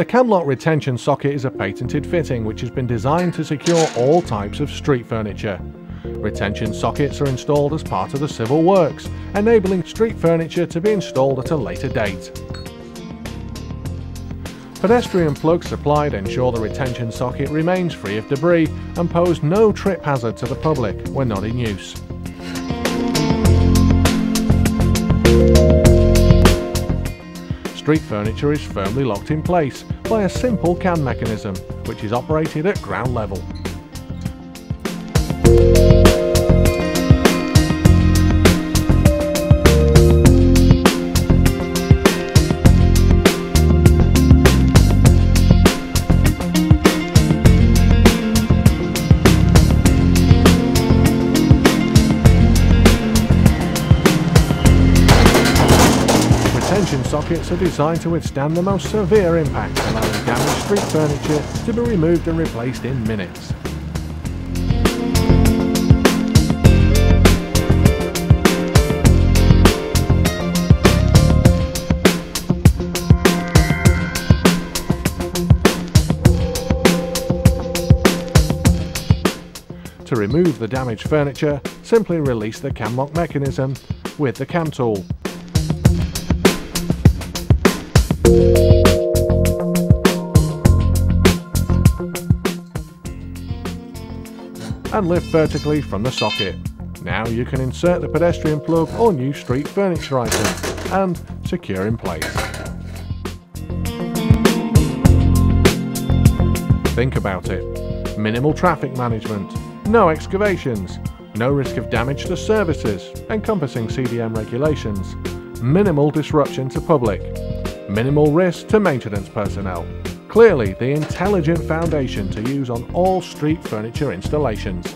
The camlock retention socket is a patented fitting which has been designed to secure all types of street furniture. Retention sockets are installed as part of the civil works, enabling street furniture to be installed at a later date. Pedestrian plugs supplied ensure the retention socket remains free of debris and pose no trip hazard to the public when not in use. Street furniture is firmly locked in place by a simple cam mechanism, which is operated at ground level. Sockets are designed to withstand the most severe impacts, allowing damaged street furniture to be removed and replaced in minutes. To remove the damaged furniture, simply release the cam lock mechanism with the cam tool. And lift vertically from the socket. Now you can insert the pedestrian plug or new street furniture item and secure in place. Think about it. Minimal traffic management, no excavations, no risk of damage to services, encompassing CDM regulations, minimal disruption to public, minimal risk to maintenance personnel. Clearly the intelligent foundation to use on all street furniture installations.